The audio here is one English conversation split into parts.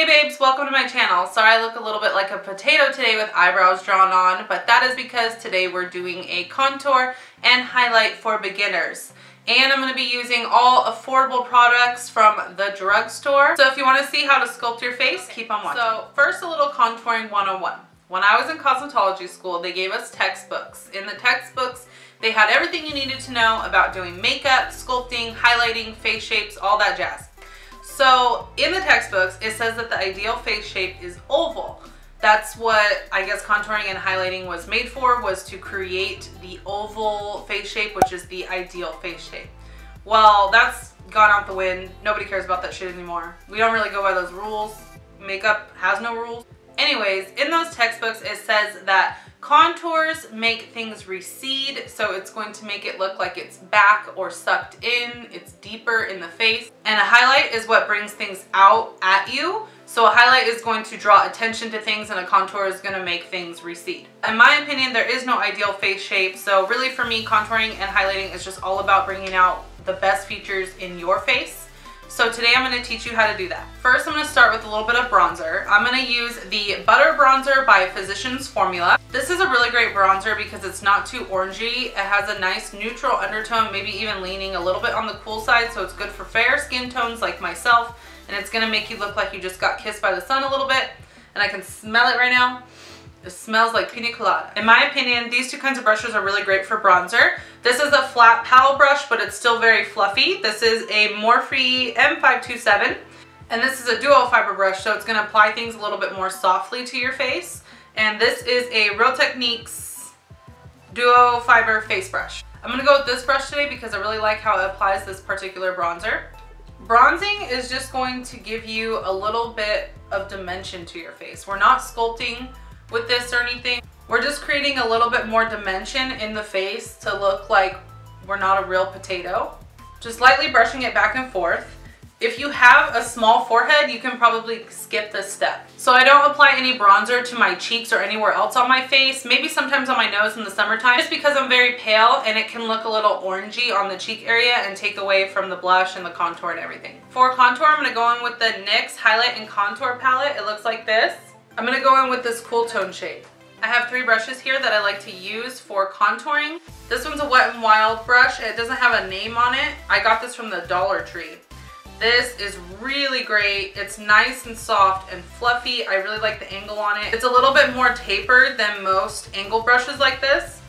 Hey babes, welcome to my channel. Sorry I look a little bit like a potato today with eyebrows drawn on, but that is because today we're doing a contour and highlight for beginners. And I'm going to be using all affordable products from the drugstore. So if you want to see how to sculpt your face, keep on watching. So first a little contouring 101. When I was in cosmetology school, they gave us textbooks. In the textbooks, they had everything you needed to know about doing makeup, sculpting, highlighting, face shapes, all that jazz. So in the textbooks, it says that the ideal face shape is oval. That's what I guess contouring and highlighting was made for, was to create the oval face shape, which is the ideal face shape. Well, that's gone out the wind. Nobody cares about that shit anymore. We don't really go by those rules. Makeup has no rules. Anyways, in those textbooks, it says that Contours make things recede, so it's going to make it look like it's back or sucked in, it's deeper in the face. And a highlight is what brings things out at you. So a highlight is going to draw attention to things and a contour is going to make things recede. In my opinion, there is no ideal face shape. So really for me, contouring and highlighting is just all about bringing out the best features in your face. So today I'm going to teach you how to do that. First I'm going to start with a little bit of bronzer. I'm going to use the Butter Bronzer by Physicians Formula. This is a really great bronzer because it's not too orangey. It has a nice neutral undertone, maybe even leaning a little bit on the cool side, so it's good for fair skin tones like myself, and it's going to make you look like you just got kissed by the sun a little bit, and I can smell it right now. It smells like pina colada. In my opinion, these two kinds of brushes are really great for bronzer. This is a flat paddle brush, but it's still very fluffy. This is a Morphe M527, and this is a duo fiber brush, so it's gonna apply things a little bit more softly to your face. And this is a Real Techniques duo fiber face brush. I'm gonna go with this brush today because I really like how it applies this particular bronzer. Bronzing is just going to give you a little bit of dimension to your face. We're not sculpting with this or anything. We're just creating a little bit more dimension in the face to look like we're not a real potato. Just lightly brushing it back and forth. If you have a small forehead, you can probably skip this step. So I don't apply any bronzer to my cheeks or anywhere else on my face, maybe sometimes on my nose in the summertime, just because I'm very pale and it can look a little orangey on the cheek area and take away from the blush and the contour and everything. For contour, I'm gonna go in with the NYX Highlight and Contour Palette. It looks like this. I'm gonna go in with this cool tone shade. I have three brushes here that I like to use for contouring. This one's a Wet n Wild brush. It doesn't have a name on it. I got this from the Dollar Tree. This is really great. It's nice and soft and fluffy. I really like the angle on it. It's a little bit more tapered than most angle brushes like this.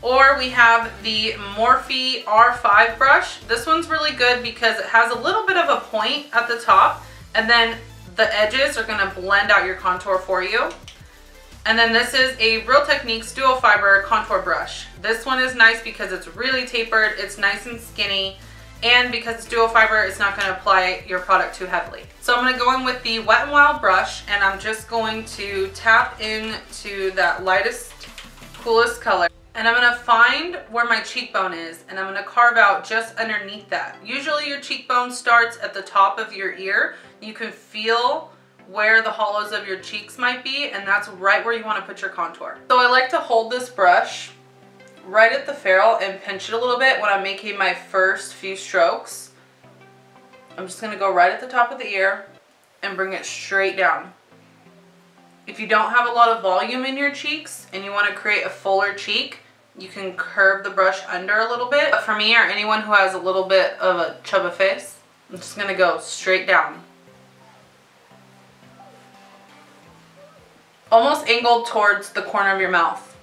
Or we have the Morphe R5 brush. This one's really good because it has a little bit of a point at the top and then the edges are gonna blend out your contour for you. And then this is a Real Techniques Dual Fiber Contour Brush. This one is nice because it's really tapered, it's nice and skinny, and because it's dual fiber, it's not gonna apply your product too heavily. So I'm gonna go in with the Wet n Wild brush and I'm just going to tap into that lightest, coolest color. And I'm gonna find where my cheekbone is and I'm gonna carve out just underneath that. Usually your cheekbone starts at the top of your ear. You can feel where the hollows of your cheeks might be and that's right where you wanna put your contour. So I like to hold this brush right at the ferrule and pinch it a little bit when I'm making my first few strokes. I'm just gonna go right at the top of the ear and bring it straight down. If you don't have a lot of volume in your cheeks and you wanna create a fuller cheek, you can curve the brush under a little bit. But for me or anyone who has a little bit of a chubby face, I'm just gonna go straight down. Almost angled towards the corner of your mouth.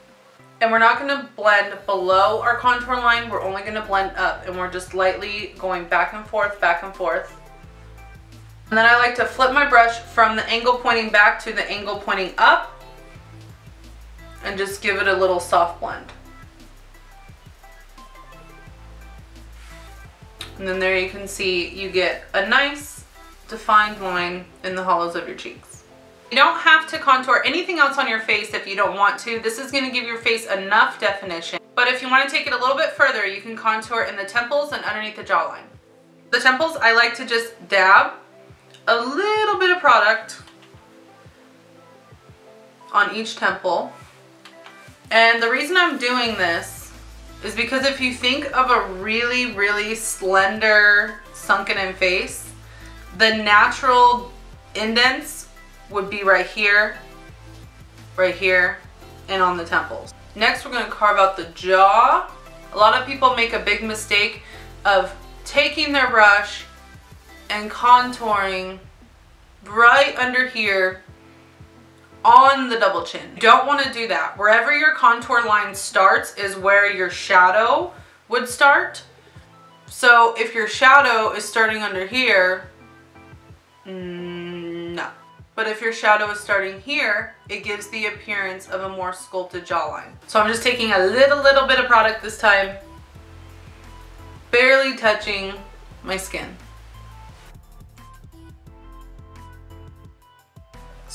And we're not gonna blend below our contour line, we're only gonna blend up and we're just lightly going back and forth, back and forth. And then I like to flip my brush from the angle pointing back to the angle pointing up and just give it a little soft blend. And then there you can see you get a nice defined line in the hollows of your cheeks. You don't have to contour anything else on your face if you don't want to. This is gonna give your face enough definition. But if you wanna take it a little bit further, you can contour in the temples and underneath the jawline. The temples, I like to just dab a little bit of product on each temple. And the reason I'm doing this is because if you think of a really, really slender, sunken in face, the natural indents would be right here, right here, and on the temples. Next, we're gonna carve out the jaw. A lot of people make a big mistake of taking their brush and contouring right under here on the double chin. You don't want to do that. Wherever your contour line starts is where your shadow would start. So if your shadow is starting under here, mm, no. But if your shadow is starting here, it gives the appearance of a more sculpted jawline. So I'm just taking a little, little bit of product this time, barely touching my skin.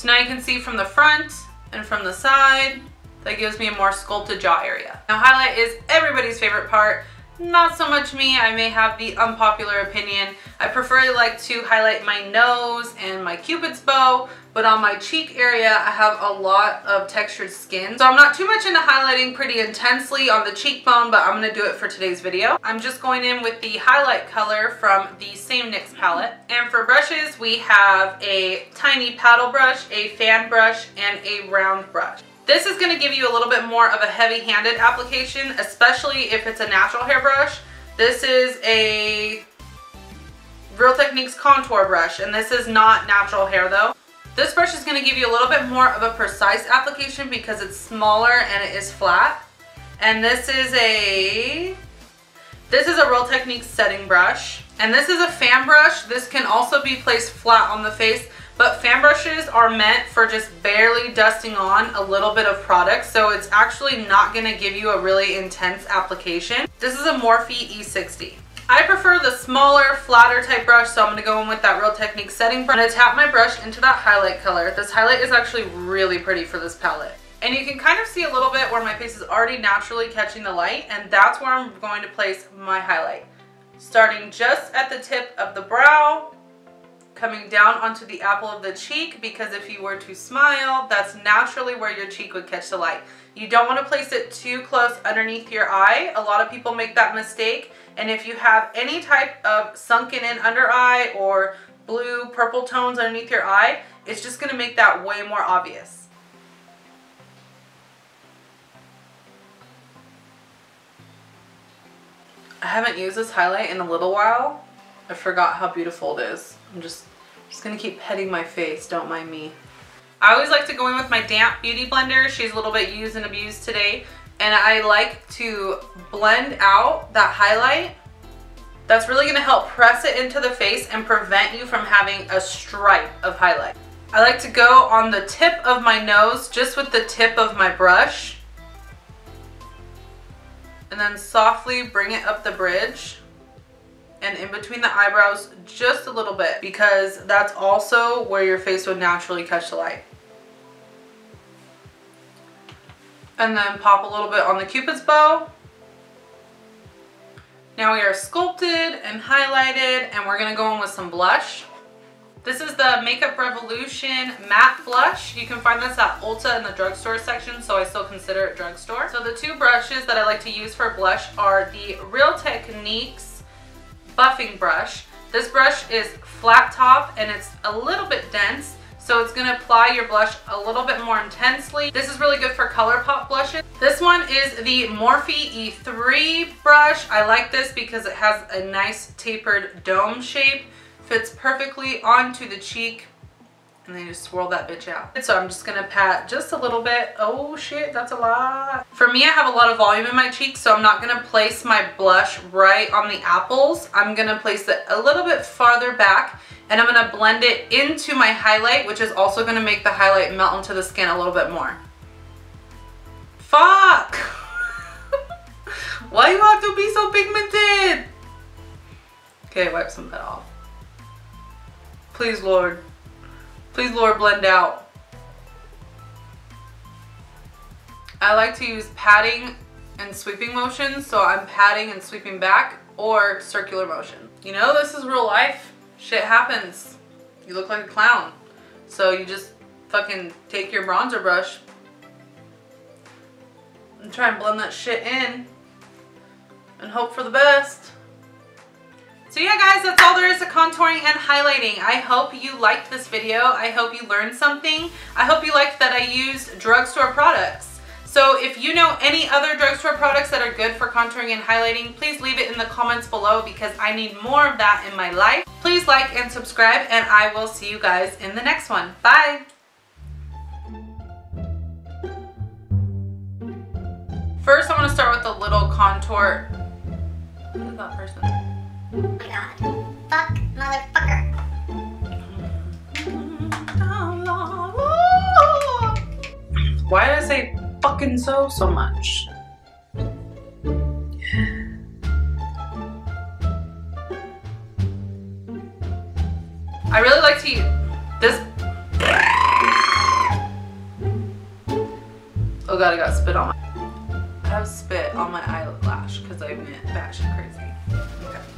Now you can see from the front and from the side, that gives me a more sculpted jaw area. Now highlight is everybody's favorite part. Not so much me, I may have the unpopular opinion. I prefer like to highlight my nose and my cupid's bow, but on my cheek area, I have a lot of textured skin. So I'm not too much into highlighting pretty intensely on the cheekbone, but I'm gonna do it for today's video. I'm just going in with the highlight color from the same NYX palette. And for brushes, we have a tiny paddle brush, a fan brush, and a round brush. This is gonna give you a little bit more of a heavy-handed application, especially if it's a natural hair brush. This is a Real Techniques contour brush, and this is not natural hair though. This brush is gonna give you a little bit more of a precise application because it's smaller and it is flat. And this is a, this is a Real Techniques setting brush. And this is a fan brush. This can also be placed flat on the face but fan brushes are meant for just barely dusting on a little bit of product, so it's actually not gonna give you a really intense application. This is a Morphe E60. I prefer the smaller, flatter type brush, so I'm gonna go in with that Real Technique setting brush. I'm gonna tap my brush into that highlight color. This highlight is actually really pretty for this palette. And you can kind of see a little bit where my face is already naturally catching the light, and that's where I'm going to place my highlight. Starting just at the tip of the brow, coming down onto the apple of the cheek because if you were to smile, that's naturally where your cheek would catch the light. You don't want to place it too close underneath your eye. A lot of people make that mistake. And if you have any type of sunken in under eye or blue, purple tones underneath your eye, it's just going to make that way more obvious. I haven't used this highlight in a little while. I forgot how beautiful it is. I'm just, just gonna keep petting my face, don't mind me. I always like to go in with my damp beauty blender. She's a little bit used and abused today. And I like to blend out that highlight. That's really gonna help press it into the face and prevent you from having a stripe of highlight. I like to go on the tip of my nose, just with the tip of my brush. And then softly bring it up the bridge and in between the eyebrows just a little bit because that's also where your face would naturally catch the light. And then pop a little bit on the cupid's bow. Now we are sculpted and highlighted and we're gonna go in with some blush. This is the Makeup Revolution Matte Blush. You can find this at Ulta in the drugstore section, so I still consider it drugstore. So the two brushes that I like to use for blush are the Real Techniques buffing brush. This brush is flat top and it's a little bit dense. So it's gonna apply your blush a little bit more intensely. This is really good for ColourPop blushes. This one is the Morphe E3 brush. I like this because it has a nice tapered dome shape. Fits perfectly onto the cheek and then you just swirl that bitch out. So I'm just gonna pat just a little bit. Oh shit, that's a lot. For me, I have a lot of volume in my cheeks, so I'm not gonna place my blush right on the apples. I'm gonna place it a little bit farther back and I'm gonna blend it into my highlight, which is also gonna make the highlight melt into the skin a little bit more. Fuck! Why you have to be so pigmented? Okay, wipe some of that off. Please, Lord. Please, Lord, blend out. I like to use patting and sweeping motions, so I'm patting and sweeping back or circular motion. You know, this is real life. Shit happens. You look like a clown. So you just fucking take your bronzer brush and try and blend that shit in and hope for the best. So yeah guys, that's all there is to contouring and highlighting. I hope you liked this video. I hope you learned something. I hope you liked that I used drugstore products. So if you know any other drugstore products that are good for contouring and highlighting, please leave it in the comments below because I need more of that in my life. Please like and subscribe and I will see you guys in the next one. Bye! First, I'm going to start with a little contour. Look at that person. God. Fuck, motherfucker. Why did I say fucking so so much? I really like to use this. Oh god, I got spit on my. I have spit on my eyelash because I went batshit crazy. Okay.